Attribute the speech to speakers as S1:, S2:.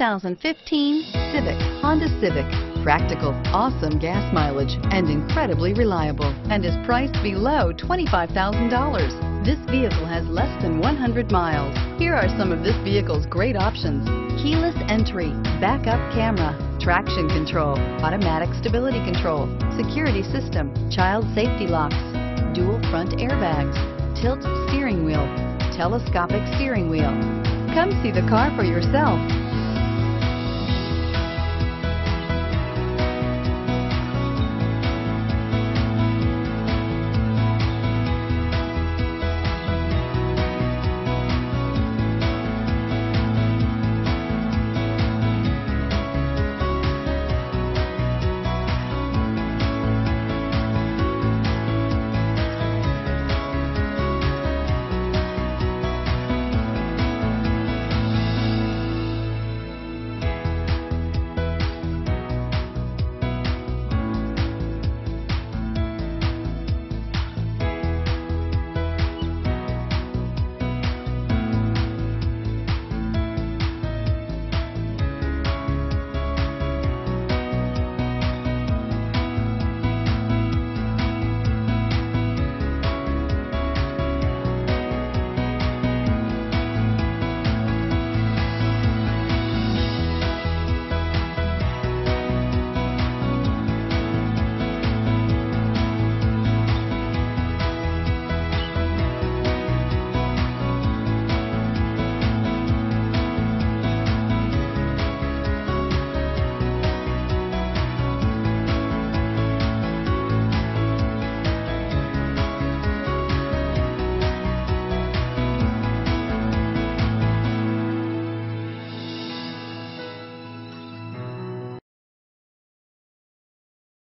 S1: 2015 Civic, Honda Civic. Practical, awesome gas mileage, and incredibly reliable, and is priced below $25,000. This vehicle has less than 100 miles. Here are some of this vehicle's great options. Keyless entry, backup camera, traction control, automatic stability control, security system, child safety locks, dual front airbags, tilt steering wheel, telescopic steering wheel. Come see the car for yourself.